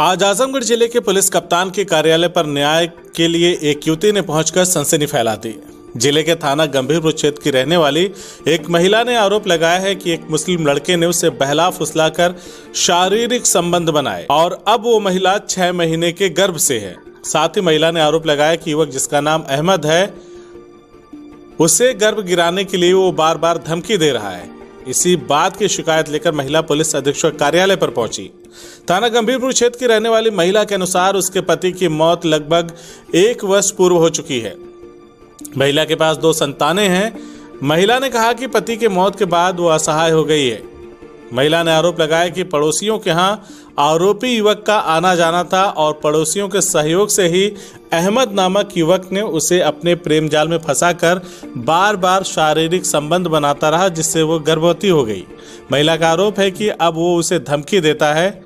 आज आजमगढ़ ज़िले के पुलिस कप्तान के कार्यालय पर न्याय के लिए एक युवती ने पहुंचकर सनसनी फैला दी। ज़िले के थाना गंभीरपुर क्षेत्र की रहने वाली एक महिला ने आरोप लगाया है कि एक मुस्लिम लड़के ने उसे बहला फुसलाकर शारीरिक संबंध बनाए और अब वो महिला छह महीने के गर्भ से है। साथ ही महिला ने आरोप लगाया कि युवक जिसका नाम अहमद है, उसे गर्भ गिराने के लिए वो बार बार धमकी दे रहा है। इसी बात की शिकायत लेकर महिला पुलिस अधीक्षक कार्यालय पर पहुँची। थाना गंभीरपुर क्षेत्र की रहने वाली महिला के अनुसार उसके पति की मौत लगभग एक वर्ष पूर्व हो चुकी है। महिला के पास दो संतानें हैं। महिला ने कहा कि पति के मौत के बाद वो असहाय हो गई है। महिला ने आरोप लगाया कि पड़ोसियों के यहाँ आरोपी युवक का आना जाना था और पड़ोसियों के सहयोग से ही अहमद नामक युवक ने उसे अपने प्रेम जाल में फंसाकर बार बार शारीरिक संबंध बनाता रहा, जिससे वो गर्भवती हो गई। महिला का आरोप है कि अब वो उसे धमकी देता है।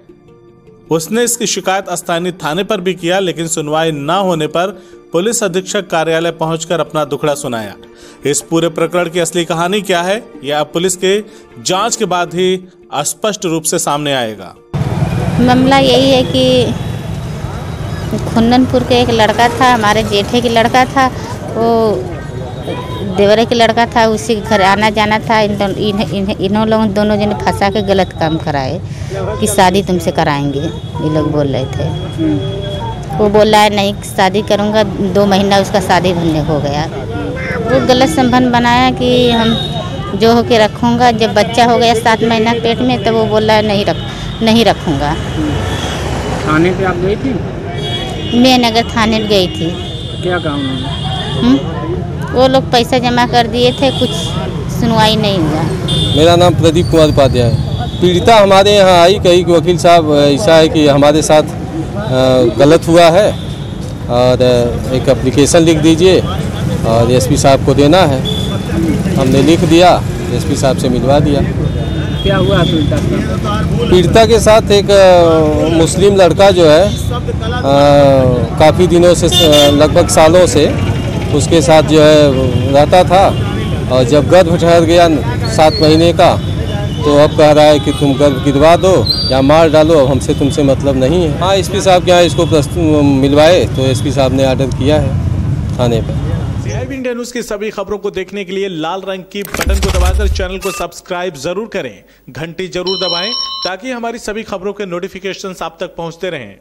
उसने इसकी शिकायत स्थानीय थाने पर भी किया, लेकिन सुनवाई न होने पर पुलिस अधीक्षक कार्यालय पहुंचकर अपना दुखड़ा सुनाया। इस पूरे प्रकरण की असली कहानी क्या है यह पुलिस के जाँच के बाद ही स्पष्ट रूप से सामने आएगा। मामला यही है कि खुन्ननपुर के एक लड़का था हमारे जेठे के लड़का था वो देवरे के लड़का था उसी के घर आना जाना था इन दोनों इन, इन्हों लोगों दोनों जने फंसा के गलत काम कराए कि शादी तुमसे कराएँगे ये लोग बोल रहे थे। वो बोल रहा है नहीं शादी करूँगा दो महीना उसका शादी होने हो गया। वो गलत संबंध बनाया कि हम जो हो के रखूँगा जब बच्चा हो गया सात महीना पेट में तो वो बोल रहा है नहीं रख नहीं रखूँगा। थाने पे आप गई थी? मैं नगर थाने गई थी। क्या कहा उन्होंने हम्म? वो लोग पैसा जमा कर दिए थे कुछ सुनवाई नहीं हुआ। मेरा नाम प्रदीप कुमार उपाध्याय पीड़िता हमारे यहाँ आई कही वकील साहब ऐसा है कि हमारे साथ गलत हुआ है। और एक एप्लीकेशन लिख दीजिए और एसपी साहब को देना है। हमने लिख दिया एसपी साहब से मिलवा दिया। क्या हुआ पीड़िता पीड़िता के साथ एक मुस्लिम लड़का जो है काफ़ी दिनों से लगभग सालों से उसके साथ जो है रहता था। और जब गर्भ ठहर गया सात महीने का तो अब कह रहा है कि तुम गर्भ गिरवा दो या मार डालो, अब हमसे तुमसे मतलब नहीं है। हाँ एसपी साहब के इसको मिलवाए? तो एसपी साहब ने आर्डर किया है थाने पर। इंडिया न्यूज़ की सभी खबरों को देखने के लिए लाल रंग की बटन को दबाकर चैनल को सब्सक्राइब ज़रूर करें। घंटी ज़रूर दबाएँ ताकि हमारी सभी खबरों के नोटिफिकेशन आप तक पहुँचते रहें।